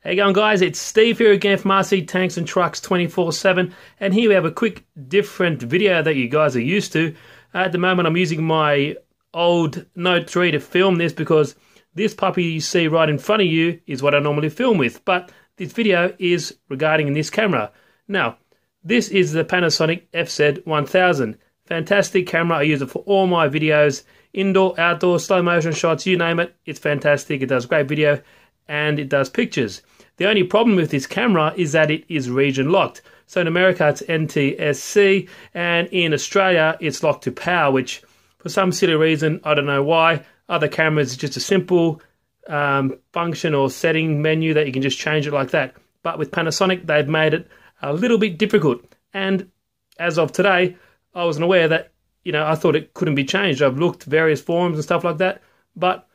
Hey going guys, it's Steve here again from RC Tanks and Trucks 24-7 and here we have a quick different video that you guys are used to. At the moment I'm using my old Note 3 to film this because this puppy you see right in front of you is what I normally film with but this video is regarding this camera. Now this is the Panasonic FZ1000. Fantastic camera, I use it for all my videos, indoor, outdoor, slow motion shots, you name it. It's fantastic, it does great video and it does pictures. The only problem with this camera is that it is region locked. So in America it's NTSC and in Australia it's locked to PAL, which for some silly reason, I don't know why, other cameras just a simple um, function or setting menu that you can just change it like that. But with Panasonic, they've made it a little bit difficult. And as of today, I wasn't aware that, you know, I thought it couldn't be changed. I've looked various forums and stuff like that, but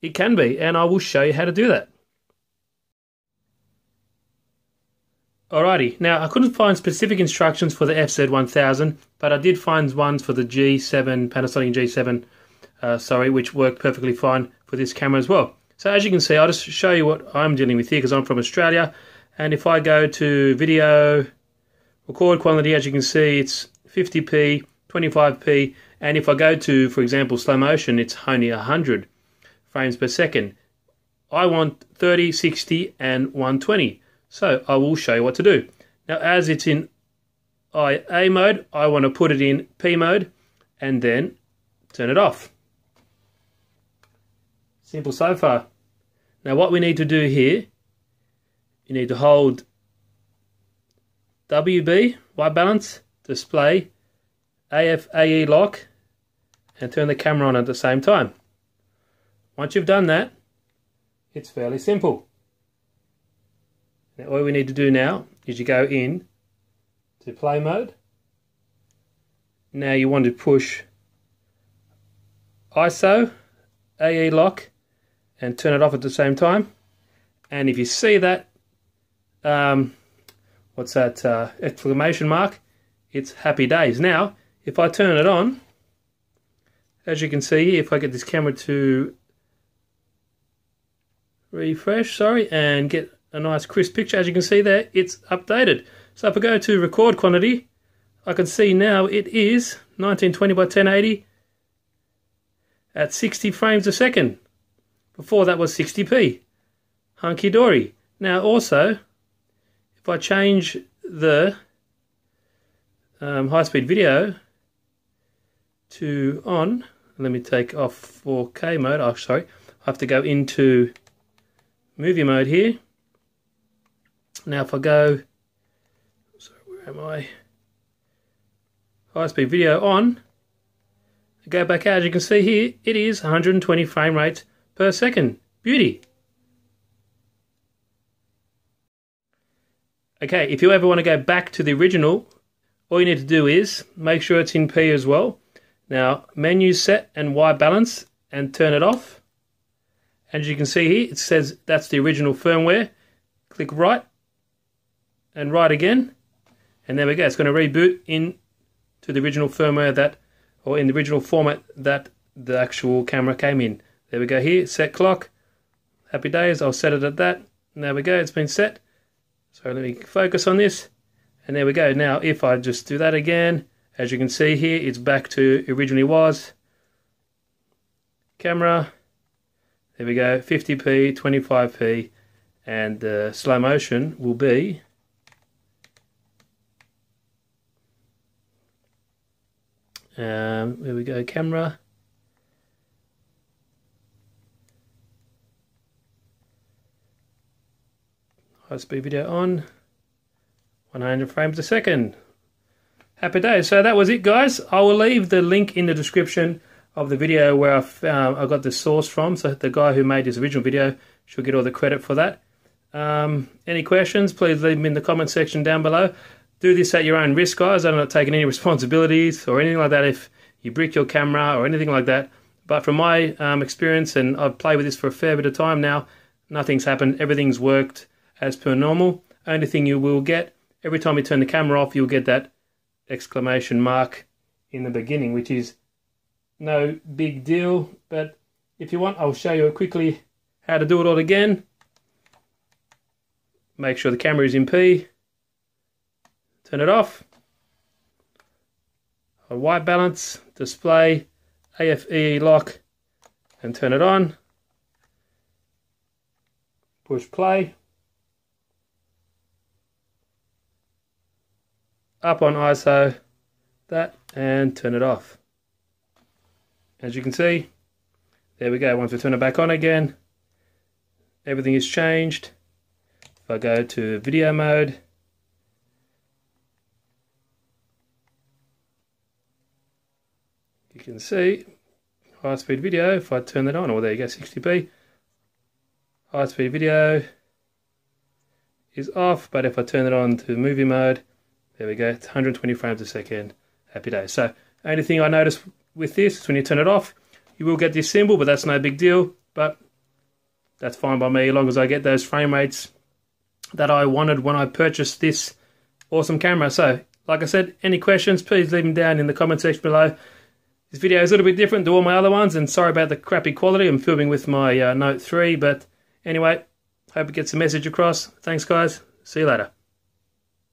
it can be, and I will show you how to do that. Alrighty, now I couldn't find specific instructions for the FZ1000, but I did find ones for the G7, Panasonic G7, uh, sorry, which worked perfectly fine for this camera as well. So as you can see, I'll just show you what I'm dealing with here because I'm from Australia. And if I go to video, record quality, as you can see, it's 50p, 25p, and if I go to, for example, slow motion, it's only 100 frames per second. I want 30, 60, and 120. So I will show you what to do. Now as it's in IA mode, I want to put it in P mode and then turn it off. Simple so far. Now what we need to do here, you need to hold WB, white balance, display, AF AE lock, and turn the camera on at the same time. Once you've done that, it's fairly simple. Now all we need to do now is you go in to play mode. Now you want to push ISO, AE lock, and turn it off at the same time. And if you see that, um, what's that uh, exclamation mark? It's happy days. Now, if I turn it on, as you can see, if I get this camera to refresh, sorry, and get a nice crisp picture. As you can see there, it's updated. So if I go to record quantity, I can see now it is 1920 by 1080 at 60 frames a second. Before that was 60p. Hunky dory. Now also, if I change the um, high speed video to on, let me take off 4K mode. Oh, sorry, I have to go into movie mode here. Now if I go, sorry, where am I? Oh, High speed video on. I go back out, as you can see here, it is 120 frame rates per second. Beauty. Okay, if you ever want to go back to the original, all you need to do is make sure it's in P as well. Now, menu set and Y balance and turn it off. As you can see here, it says that's the original firmware. Click right and right again. And there we go. It's going to reboot in to the original firmware that, or in the original format that the actual camera came in. There we go here, set clock. Happy days, I'll set it at that. And there we go, it's been set. So let me focus on this. And there we go. Now, if I just do that again, as you can see here, it's back to originally was. Camera, there we go, 50p, 25p, and the slow motion will be Um, there we go, camera. High speed video on. 100 frames a second. Happy day. So that was it, guys. I will leave the link in the description of the video where I've, um, I got the source from. So the guy who made this original video should get all the credit for that. Um, any questions, please leave them in the comment section down below do this at your own risk, guys. I'm not taking any responsibilities or anything like that if you brick your camera or anything like that. But from my um, experience, and I've played with this for a fair bit of time now, nothing's happened. Everything's worked as per normal. Only thing you will get, every time you turn the camera off, you'll get that exclamation mark in the beginning, which is no big deal. But if you want, I'll show you quickly how to do it all again. make sure the camera is in P, turn it off, a white balance, display, AFE lock, and turn it on. Push play. Up on ISO, that, and turn it off. As you can see, there we go. Once we turn it back on again, everything is changed. If I go to video mode, you can see high speed video if I turn that on, or oh, there you go, 60p. High speed video is off, but if I turn it on to movie mode, there we go, it's 120 frames a second. Happy days. So, only thing I noticed with this is when you turn it off, you will get this symbol, but that's no big deal. But that's fine by me, as long as I get those frame rates that I wanted when I purchased this awesome camera. So, like I said, any questions, please leave them down in the comment section below. This video is a little bit different to all my other ones, and sorry about the crappy quality. I'm filming with my uh, Note 3, but anyway, hope it gets the message across. Thanks, guys. See you later.